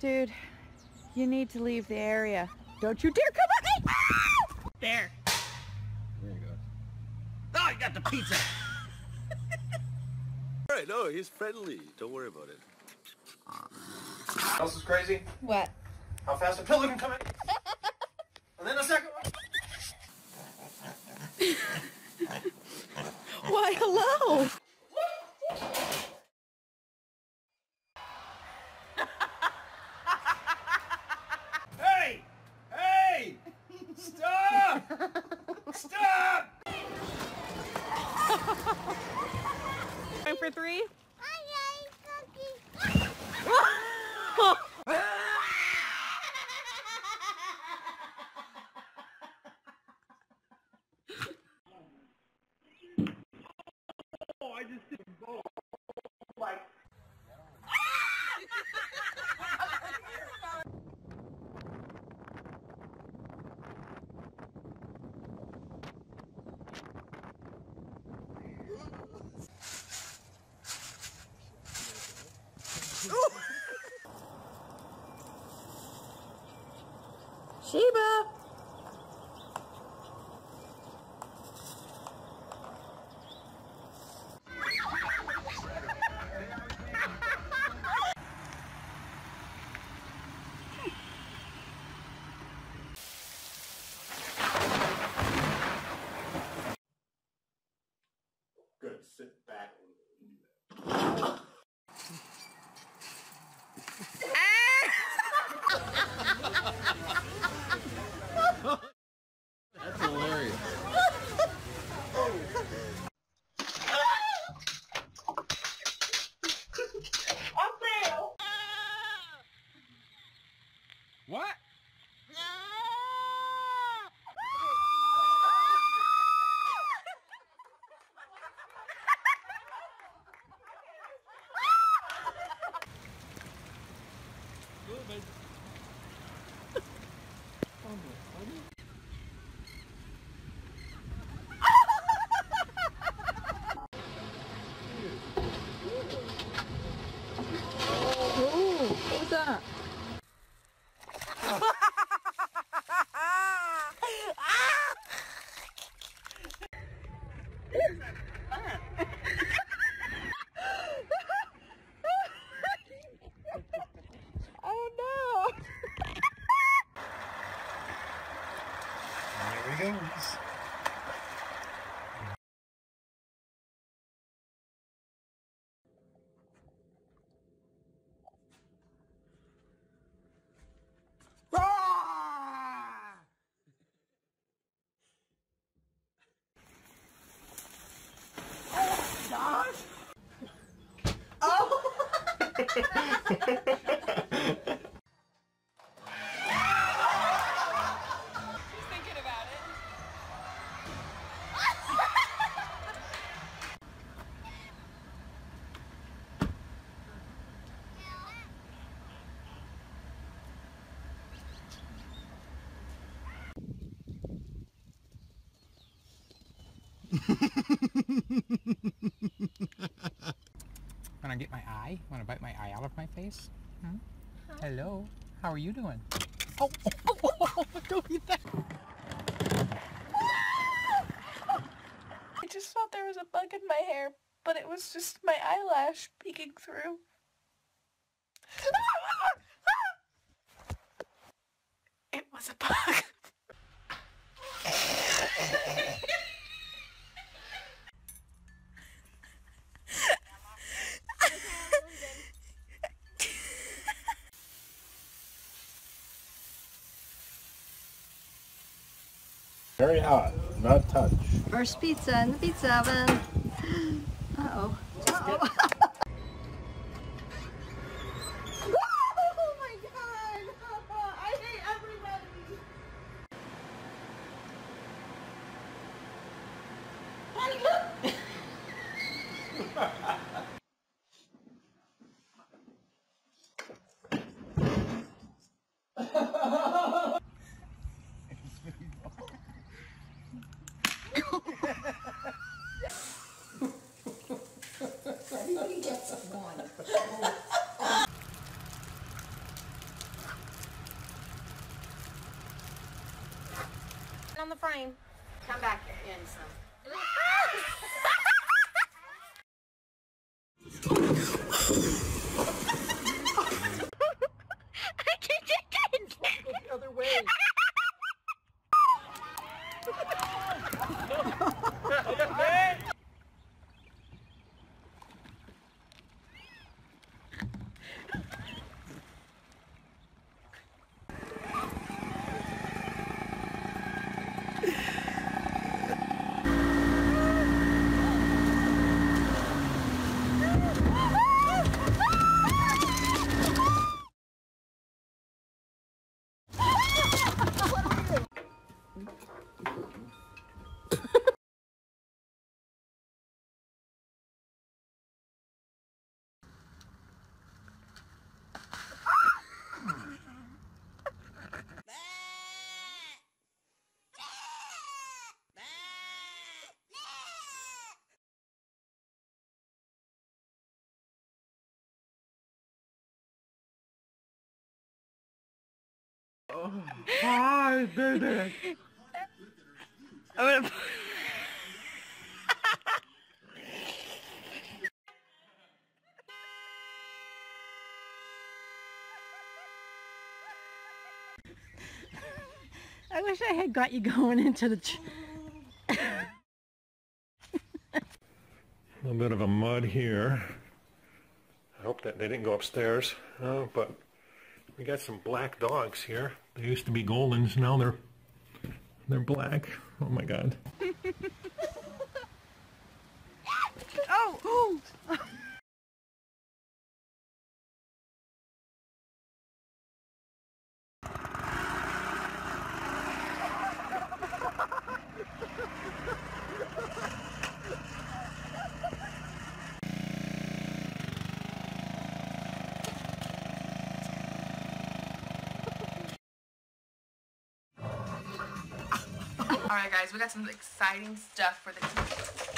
Dude, you need to leave the area. Don't you dare come at ah! me! There. There you go. Oh, I got the pizza. All right, no, he's friendly. Don't worry about it. else is crazy? What? How fast a pillow can come in. and then a second one. Why, hello! Sheba! Want to get my eye? Want to bite my eye out of my face? Hmm? Hello. How are you doing? Oh, oh, oh, oh, oh, don't eat that. I just thought there was a bug in my hair, but it was just my eyelash peeking through. It was a bug. Very hot. Not touch. First pizza in the pizza oven. Frame. Come back in some. The other way. Hi, baby. I'm gonna. I wish I had got you going into the. Ch- A little bit of a mud here. I hope that they didn't go upstairs. Uh, but we got some black dogs here. They used to be Goldens. Now they're they're black. Oh my god. oh! oh! Alright, guys, we got some exciting stuff for the